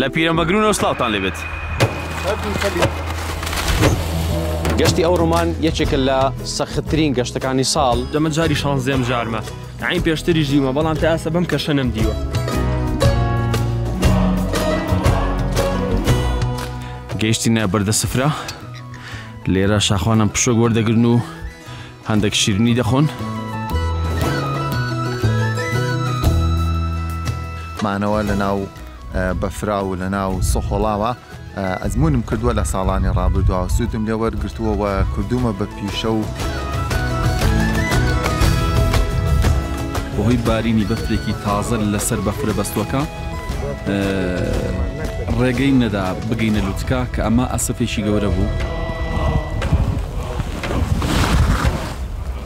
لە پیرەمەگرونەوە سلااوان لێبێت گەشتی ئەو ڕمان یەکێکە لە سەختترین گەشتەکانی ساڵ دەمە جاری شانزێم جارمە عەین پێشتریش دیومە بەڵام تا ئاسە بەم کەشە نەم دیوە. گەیشتینە بەردە سفرە لێرە شاخوانم پشۆک وەردەگرن و هەندێک شیرنی دەخۆن. مانەوە لە ناو بەفرا و لەناو سەهۆڵاوە ئەزموونم کردووە لە ساڵانی ڕابردووە سوودم لێ وەرگرتووە و کردوومە بە پیشە و بەهۆی بارینی بەفرێکی تازە لەسەر بەفرە بەستووەکە ڕێگەی نەدا بگەینە لوتکە کە ئەمە ئەسفێکی گەورە بوو.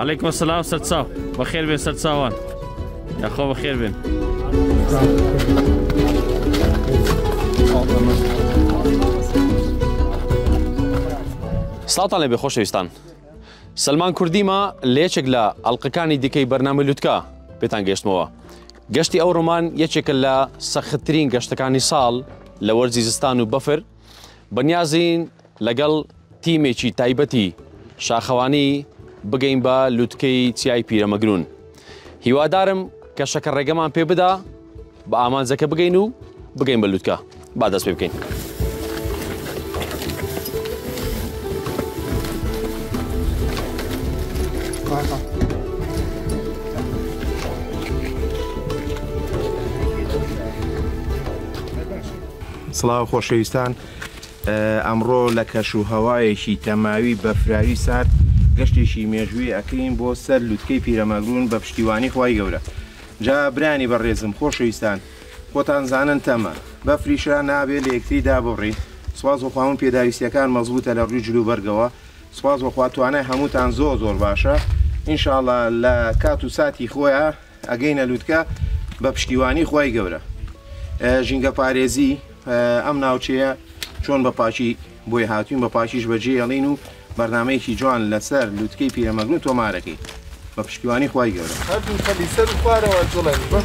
علیکم سلااو سەرچاو بەخێر بێ سەرچاوان یاخۆ بەخێر بێن. سڵاتان لێ بێ خۆشەویستان سلمان کوردیمە لێچێک لە ئەڵلقەکانی دیکەی بەرنامە لوتکە پێتان گەشتمەوە گەشتی ئەو ڕۆمان یەکێکە لە سەختترین گەشتەکانی ساڵ لە وەرزی زستان و بەفر بەنیازین لەگەڵ تیمێکی تایبەتی شاخەوانی بگەین بە لوتکەی چیای پیرەمەگرون هیوادارم کە شەکە ڕێگەمان پێ بدا بە ئامانجەکە بگەین و بگەین بە لوتکە با دەست پێ بکەین. سڵاو خۆشەویستان ئەمڕۆ لە کەش و هەوایەکی تەماوی بەفراوی سارد گەشتێکی مێژووی ئەکەین بۆ سەر لوتکەی پیرەمەگرون بە پشتیوانی خی گەورە جا برانی بە ڕێزم خۆشەویستان خۆتان زانن تەمە بەفریشرا نابێ لە یەکتری دابڕین سواز وخواون پێداویستیەکان مەزبوتە لە ڕووی جلو بەرگەوە سواز وخواتوانە هەمووتان زۆر زۆر باشە ئینشاءله لە کات و ساتی خۆیان ئەگەینە لوتکە بە پشتیوانی خوای گەورە ژینگە پارێزی ئەم ناوچەیە چۆن بە پاچی بۆی هاتوین بە پاچیش بەجێڵین و بەرنمەیەکی جوان لەسەر لوتکەی پیرەمەگرون تۆمارەکەی بە پشتیوانی خوای گەورە هەردوو کەلی سەر خوارەوە جوڵێن بەم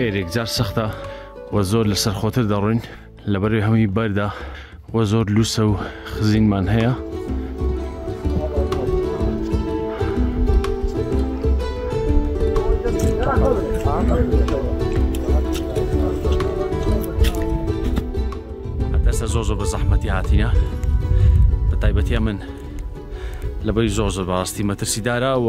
ئێرێک جار سەختە و زۆر لەسەر خۆتر دەڕوین لەبەروی هەمووی بەردا و زۆر لوسە و خزینمان هەیە. دەسە زۆ زۆ بە زەحمەتی هاتینە بە تایبەتە من لەبەری زۆ زۆر بەڕاستی مەترسیدارە و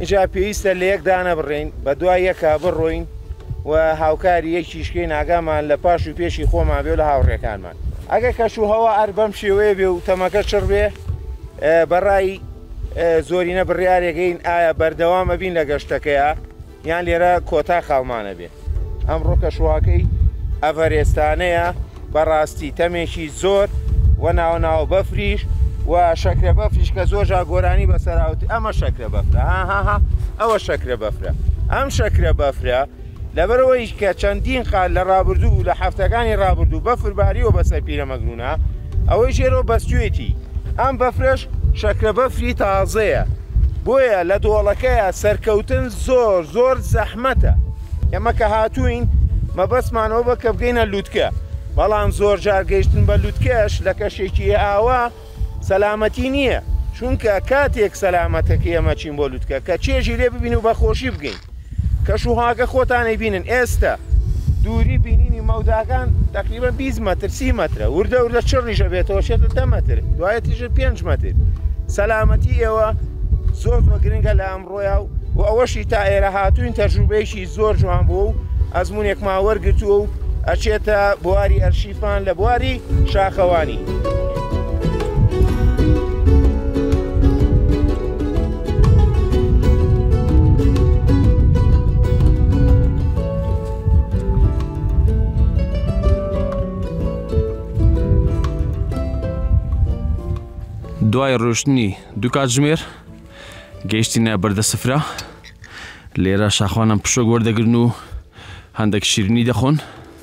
ئینجا پێویستە لە یەک دانەبڕێین، بەدوای یەکا بڕۆین و هاوکاری یەکیشکەین، ئاگامان لە پاش و پێشی خۆمان بێ و لە هاوڕێکانمان. ئەگەر کەشوهەوا هەر بەم شێوەیە بێ و تەمەکە چڕ بێ، بەڕای زۆرینە بڕیارێک هەین ئایا بەردەوام ئەبین لە گەشتەکەیا، یان لێرە کۆتا خاومانە بێ. ئەم ڕۆکە شوهاکەی ئەڤەرێستانەیە بە ڕاستی تەمێکی زۆر و ناوە ناوە بەفریش و شەکرە بەفریش کە زۆر جا گۆرانی بەسەراوتی ئەمە شەکرە بەفرە هاهاها ئەوە شەکرە بەفرە ئەم شەکرە بەفرە لەبەرەوەیش کە چەندین قال لە ڕابردوو و لە هەفتەکانی ڕابردوو بەفرباریەوە بەسەر پیرەمەگرونە ئەوەی ژێرەوە بەستێتی ئەم بەفرەش شەکرە بەفری تازەیە بۆیە لە دۆڵەکەیە سەرکەوتن زۆر زۆر زەحمەتە ئێمە کە هاتووین مەبەستمانەوە بە کە بگەینە لووتکە بەڵام زۆر جار گەیشتن بە لووتکەش لە کەشێکی ئاوا سەلامەتی نییە چونکە کاتێک سەلامەتەکە ئەمەچین بۆ لووتکە کە چێژی لێ ببین و بەخۆشی بگەین کەش و هاکە خۆتانەی بینن ئێستا دووری بینینی مەوداکان تقریبا 20 متر سی مترە وردە وردە چ ڕیژە بێتەوە چێتە دە متر دوایە تیژە 5 متر سەلامەتی ئێوە زۆر زۆر گرنگە لە ئەمڕۆیا و و ئەوەشی تا ئێرە هاتوین تەجروبەیەکی زۆر جوان بوو و ئەزمونێکمان وەرگتووە و ئەچێتە بواری ئەرشیفان لە بواری شاخەوانی. دوای ڕۆشتنی دوو کاتژمێر گەیشتینە بەردە سفرە لێرە شاخوانم پشۆک وەردەگرن و هەندێک شیرنی دەخۆن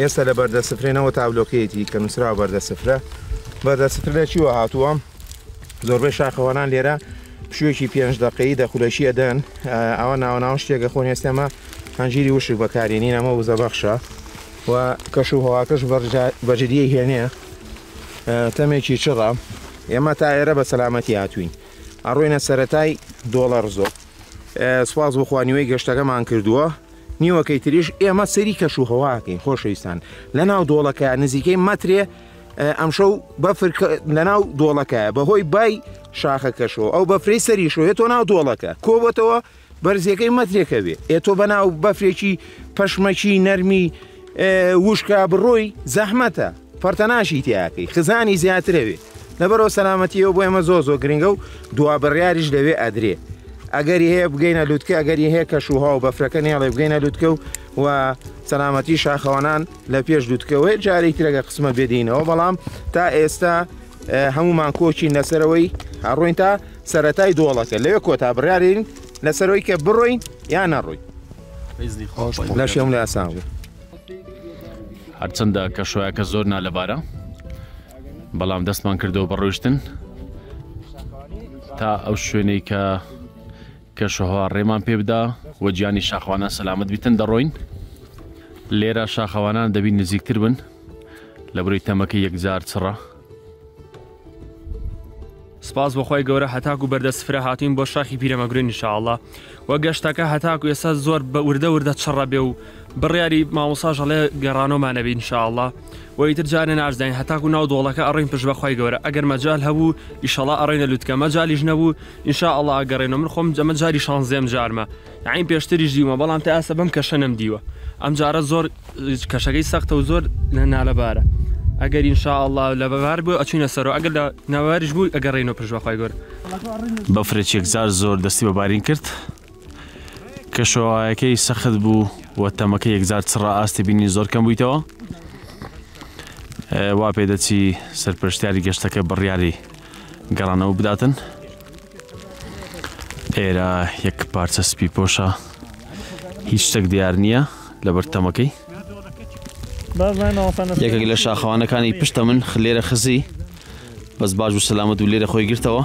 ئێستە لە بەردە سفرێنەوە تابلۆکەیەتی کە نووسراوە بەردە سفرە بەردە سفر لە چیوە هاتووە زۆربەی شاخەوانان لێرە پشوێکی پێنج دقەی دەخولەشی ئەدەن ئەوە ناوە ناو شتێکە خۆن ئێستێمە هەنجیری وشک بەکارێنین ئەمە وزە بەخشە و کەش و هەواکەش بەجددیە هێنێ تەمێکی چڕە ئێمە تا ئێرە بە سەلامەتی هاتوین ئەڕۆینە سەتای دۆڵەر زۆر سوپاس بخوانیوەی گەشتەکەمان کردووە نیوەکەی تریش ئێمە سەیری کەش و هەواکەین خۆشەویستان لە ناو دۆڵەکە نزیکەی مەترێ ئەمشەو بەفر لە ناو دۆڵەکە بەهۆی بای شاخە کەشەوە ئەو بەفری سەری شوێت تۆ ناو دۆڵەکە کۆبەتەوە بەرزیەکەی مەترێکەوێ ئێ تۆ بە ناو بەفرێکی پەشمەکی نەرمی وشکا بڕۆی زەحمەتە پەرتەناشی تیاکەی خزانی زیاترەوێ لەبەرەوە سەلامەتیەوە بۆ ئێمە زۆ زۆ گرنگە و دوا بڕیاریش لەوێ ئەدرێ ئەگەری هەیە بگەینە لوتکە ئەگەری هەیە کە شوها و بەفرەکە نێڵێ بگەینە لوتکە و و سەلامەتی شاخەوانان لە پێش لوتکەوەی جارێک ترەگە قسمە بێدینەوە بەڵام تا ئێستا هەمومان کۆچین لەسەرەوەی هەڕوین تا سەتای دۆڵەکە لەوێ کۆتا بڕارین لەسەرۆی کە بڕۆین یان نەڕووی لەشی هەموو لای ئاسان بوو هەرچەندە کە شۆیاکە زۆر نالەبارە بەڵام دەستمان کردەوە بەڕۆشتن تا ئەو شوێنەی کە کە شەهوا ڕێمان پێ بدا و گیانی شاخوانە سەلامت بیتن دەڕۆین لێرە شاخەوانان دەبین نزیکتر بن لە بروی تەمەکە یەکجار چڕە سپاس بۆ خۆی گەورە هەتاکو بەردە سفرە هاتین بۆ شاخی پیرەمەگرێن نیشاءله وە گەشتەکە هەتاکو ئێستا زۆر بە وردە وردە چڕە بێ و بڕیاری مامۆساژەڵێ گەڕانۆمانەبی انشاءله وەیتر جارێ ناردین هەتاکو ناو دۆڵەکە ئەڕین پشت بەخوای گەورە ئەگەر مەجال هەبوو ئیشەڵا ئەڕێنە لوتکە مەجالیش نەبوو انشاءله ئەگەڕێنە من خۆم جەمە جاری شانزێم جارمە عین پێشتریش دیومە بەڵام تا ئێستا بەم کەشە نەمدیوە ئەمجارە زۆر کەشەکەی سەختە و زۆر نالەبارە ئەگەر ئینشاءله لە بەبار بوو ئەچینە سەرۆ ئەگەر لە ناواریش بوو ئەگەڕێنەوە پشتبەخوای گەۆر بەفرێک یەکجار زۆر دەستی بە بارین کرد کەشەوەکەی سەخت بوو و تەمەکە یەکجار چڕە ئاستی بینی زۆر کەم بوویتەوە وا پێدەچی سەرپەرشتیاری گەشتەکە بڕیاری گەڕانەوە بداتن. ئێرە یەک پارچە سپی پۆشە هیچ شتێک دیار نییە لەبەر تەمەکەی یەکێک لە شاخەوانەکانی پشتە من لێرە خزی بەس باش و سەلامەت و لێرە خۆی گرتەوە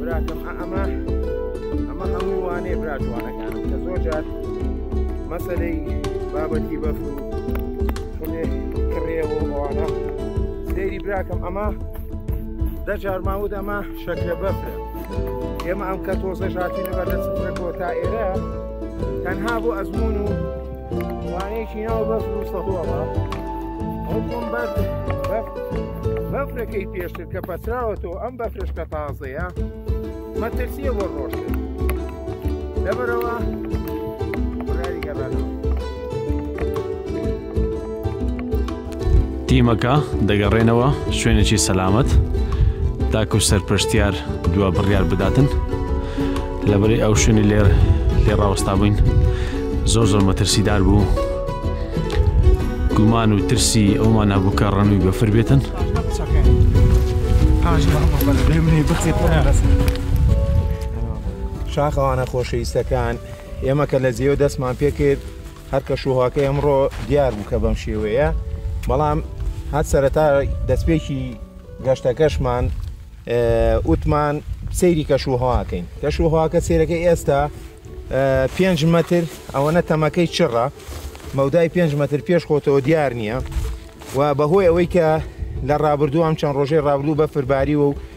براکەم ئەمە ئەمە هەموو وانێ براجوانەکانم کە زۆر جار مەسەلەی بابەتی بەف و خلێ کڕێەوە ئەوانە سێری براکەم ئەمە دە جارماود ئەمە شەکرە بەفرە ئێمە ئەم کە تۆزە ژاتی لەبەر لە چکۆ تا ئێرە تەنها بۆ ئەزمون و وانەیەکی ناو بەفر و سەهۆڵە ئەو بۆم بەفر بەفرەکەی پێشتر کە پەسراوەتەوە ئەم بەفرشکە تازەیە مەترسیە بۆ ڕۆشتن لەبەرەوە ڕاری گەڕانەوە تیمەکە دەگەڕێنەوە شوێنێکی سەلامەت تاکو سەرپشتیار دوا بڕیار بداتن لەبەری ئەو شوێنی لێر لێ ڕاوەستا بووین زۆر زۆر مەترسیدار بوو گومان و ترسی ئەومان هەبوو کە ڕەنووی بەفر بێتن شاخەوانە خۆشەویستەکان ئێمە کە لە زیێو دەستمان پێ کرد هەر کەشوهواکەی ئەمڕۆ دیار بوو کە بەم شێوەیە بەڵام هەر سەرەتا دەستپێکی گەشتەکەشمان وتمان سەیری کەشوهواکەین کەشوهواکە سێرەکەی ئێستا پێنج مەتر ئەوەنە تەمەکەی چڕە مەودای پێنج مەتر پێش خۆتەوە دیار نییە و بەهۆی ئەوەی کە لە ڕابردوو ئەم چەند ڕۆژەی ڕابردوو بەفرباری و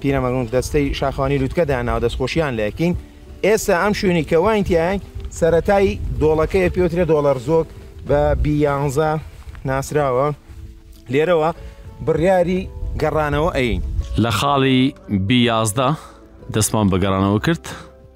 پیرەمەگنگ دەستەی شاخەوانی لوتکە داناوە دەستخۆشیان لە یەکین ئێستا ئەم شوێنی کە واین تیایەک سەرەتای دۆڵەکەی پێوترێ دۆڵەر زۆک بە بیانزە ناسراوە لێرەوە بڕیاری گەڕانەوە ئەین. لە خاڵی بی یازدە دەستمان بە گەڕانەوە کرد.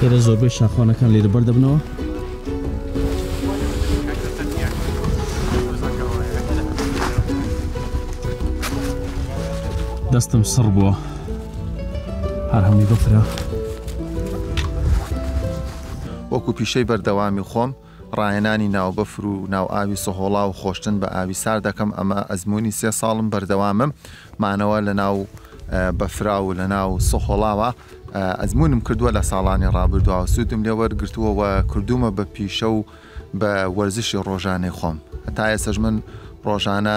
لێرە زۆربەی شاخوانەکان لێرە بەردەبنەوە دەستم سڕ بووە هەر هەمووی بەفرە وەکو پیشەی بەردەوامی خۆم ڕاهێنانی ناوبەفر و ناوئاوی سەهۆڵا و خۆشتن بە ئاوی سارد دەکەم، ئەمە ئەزموونی سێ ساڵم بەردەوامە مانەوە لەناو بەفرا و لەناو سەهۆڵاوە، ئەزموونم کردووە لە ساڵانی ڕابردووە سوودم لێوەرگرتووە و کردوومە بە پیشە و بە وەرزشی ڕۆژانەی خۆم، هەتا ئێستەش من ڕۆژانە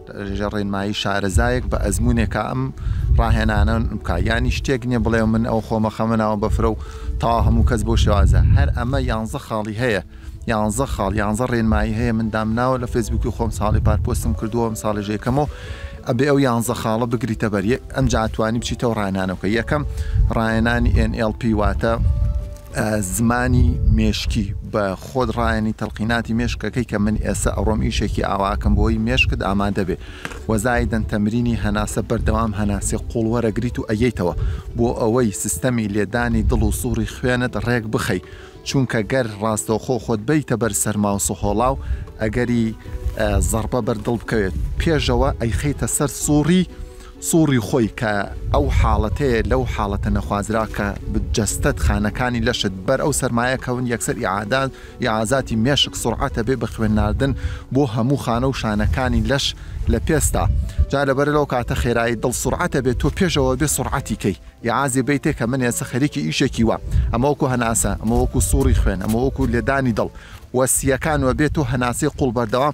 لەژێر ڕێنمایی شارەزایەک بە ئەزموونێکا ئەم ڕاهێنانە بکا یانی شتێک نییە بڵێ من ئەو خۆمە خەمە ناوە بەفرە و تا هەموو کەس بۆ شێوازە هەر ئەمە یانزە خاڵی هەیە یانزە خاڵ یانزە ڕێنمایی هەیە من دامناوە لە فەیسبووکی خۆم ساڵی پار پۆستم کردووە ئەم ساڵی ژێکەمەوە ئەبێ ئەو یانزە خاڵە بگریتە بەر ئەم جاتوانی بچیتەوە ڕانانەکە یەکەم ڕایەنانی NLP واتە زمانی مێشکی بە خۆت ڕایەنی تەلقیناتی مێشکەکەی کە من ئێستا ئەڕۆم ئیشێکی ئاواکەم بۆی مێشکت ئامادە بێ وەزای دەن تەمرینی هەناسە بەردەوام هەناسێ قوڵ وەرەگریت و ئەیەیتەوە بۆ ئەوەی سیستەمی لێدانی دڵ و سوڕی خوێنت ڕێک بخەی چونکە گەر ڕاستەوخۆ خۆت بەیتە بەر سەرما و سهۆڵاو ئەگەری زەڕبە بەر دڵ بکەوێت پێشەوە ئەیخەیتە سەر سوڕی سوڕی خۆی کە ئەو حاڵەتەیە لەو حاڵەتە نەخوازراوە کە جەستەت، خانەکانی لەشت بەر ئەو سەرمایە کەون یەکسەر ئیعادات، ئیعازاتی مێشک سوڕعەت ئەبێ بە خوێن ناردن بۆ هەموو خانە و شانەکانی لەش لە پێستا جا لەبەر لەو کاتە خێرایی دڵ سوڕعەت ئەبێ تۆ پێش ئەوە بێ سوڕعەتی کەی ئیعازی بەیتێ کە من ئێسە خەریکی ئیشێکی وا ئەمە وەکو هەناسە ئەمە وەکو سوڕی خوێن ئەمە وەکو لێدانی دڵ و سییەکان وەبێ تۆ هەناسەی قوڵ بەردەوام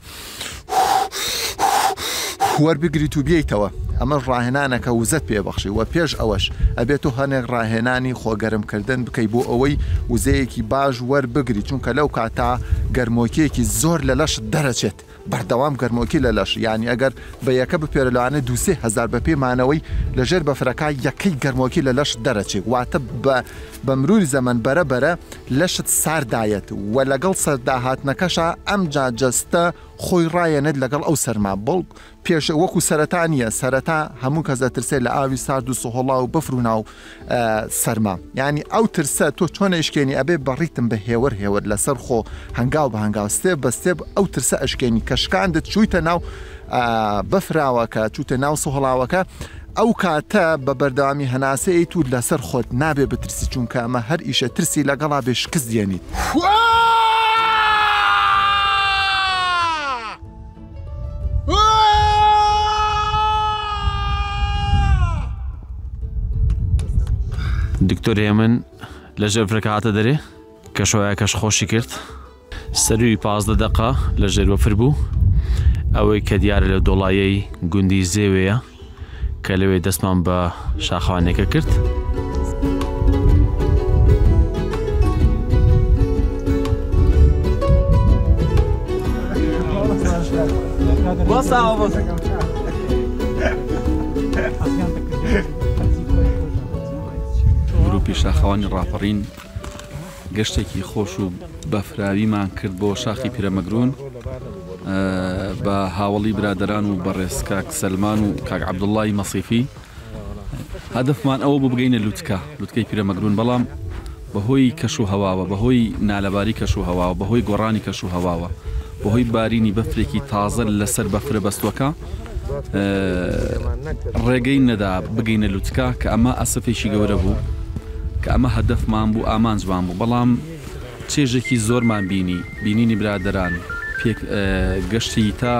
وەربگریت و بێیتەوە ئەمەش ڕاهێنانەکە وزەت پێبەخشی وە پێش ئەوەش ئەبێت و هەنێک ڕاهێنانی خۆگەرمکردن بکەی بۆ ئەوەی وزەیەکی باش وەربگری چونکە لەو کاتا گەرمۆکیەکی زۆر لە لەش دەرەچێت بەردەوام گەرمۆکی لە لەش ینی ئەگەر بە یەکە بپێرە لەوانە دوسێ هزار بە پێی مانەوەی لەژێر بەفرەکە یەکەی گەرمۆکی لە لەش دەرەچێت واتە بە بە مروری زەمەن بەرە بەرە لەشت سارد دایەت و لەگەڵ سەر داهاتنەکەشا ئەمجا جەستە خۆی ڕایەنێت لەگەڵ ئەو سەرما بەڵک پێش وەکو سەرەتا نیە سەرەتا هەموو کەس دەترسێت لە ئاوی سارد و سهۆڵا و بەفر و ناو سەرما ینی ئەو ترسە تۆ چۆنە ئشکێنی ئەبێ بەڕیتم بە هێوەر هێوەر لەسەر خۆ هەنگاو بە هەنگاو ستێ بەستێ ئەو ترسە ئەشکێنی کەشکاندت چوویتە ناو بەفراوەکە چوتە ناو سهڵاوەکە ئەو کاتە بە بەردەوامی هەناسەیت و لەسەر خۆت نابێ بترسی چونکە ئەمە هەر ئیشە ترسی لەگەڵا بێ شکست دێنیت. دکتۆر هێمن لە ژێر فرەکە هاتە دەرێ کەشوایەکەش خۆشی کرد. سەرووی پازدە دەقە لە ژێر بەفر بوو، ئەوەی کە دیارە لە دۆڵایەی گوندی زێوێیە کە لەوێ دەستمان بە شاخەوانەکە کرد. گروپی شاخەوانی ڕاپەڕین گەشتێکی خۆش و بەفراویمان کرد بۆ شاخی پیرەمەگرون بە هاوەڵی برادەران و بەڕێز کاک سەلمان و کاک عەبدوڵڵای مەسیفی هەدفمان ئەوە بۆ بگەینە لوتکە لوتکەی پیرەمەگرون بەڵام بەهۆی کەش و هەواوە بەهۆی نالەباری کەش و هەواوە بەهۆی گۆڕانی کەش و هەواوە بەهۆی بارینی بەفرێکی تازە لەسەر بەفرە بەستووەکە ڕێگەی نەدا بگەینە لوتکە کە ئەمە ئەسفێکی گەورە بوو کە ئەمە هەدەفمان بوو ئامانجمان بوو بەڵام چێژێکی زۆرمان بینی بینینی برادران پێک گەشتی تا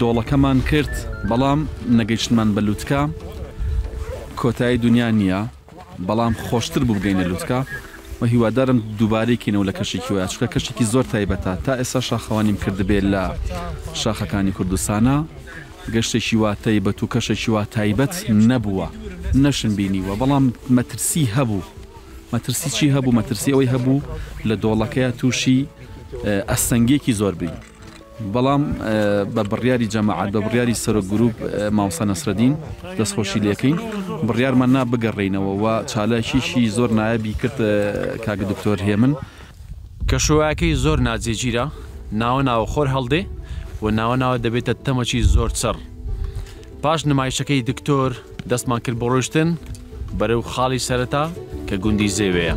دۆڵەکەمان کرد بەڵام نەگەیشتمان بە لوتکە کۆتایی دنیا نییە بەڵام خۆشتر بوو بگەینە لوتکە و هیوادارم دووبارەی کەینەوە لە کەشێکی وەیا چونکە کەشێکی زۆر تایبەتە تا ئێستا شاخەوانیم کردبێ لە شاخەکانی کوردستانا گەشتێکی وا تەیبەت و کەشێکی وا تایبەت نەبووە نەشم بینیوە بەڵام مەترسی هەبوو مەترسی چی هەبوو مەترسی ئەوەی هەبوو لە دۆڵەکەیە تووشی ئەستەنگێکی زۆر بین بەڵام بە بڕیاری جەماعەت، بە بڕیاری سەرۆک گرووپ مامۆستا نەسرەدین، دەستخۆشی لێکەین، بڕیارمان نا بگەڕێینەوە و چالاکییەکی زۆر نایابی کرد کاک دکتۆر هێمن، کە شێوەکەی زۆر ناجێگیرە، ناوە ناوە خۆر هەڵدێ و ناوە ناوە دەبێتە تەمەکی زۆر چڕ. پاش نمایشەکەی دکتۆر دەستمان کرد بۆ ڕۆیشتن بەرەو خاڵی سەرەتا کە گوندی زێوێیە.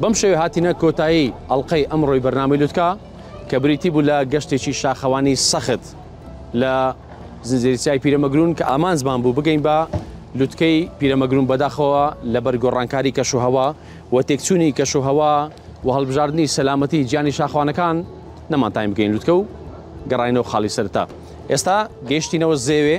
بەم شێوەیە هاتینە کۆتایی ئەڵلقەی ئەمڕۆی بەرنامەی لوتکە کە بریتی بوو لە گەشتێکی شاخەوانی سەخت لە زنجێریسای پیرەمەگرون کە ئامانجمان بوو بگەین بە لوتکەی پیرەمەگرون بەداخەوە لەبەر گۆڕانکاری کەشوهەوا و تێکچوونی کەشوهەوا و هەڵبژاردنی سەلامەتی گیانی شاخوانەکان نەمان تایم بگەین لوتکە و گەڕاینەوە خاڵی سەرتا ئێستا گەیشتینەوە زێوێ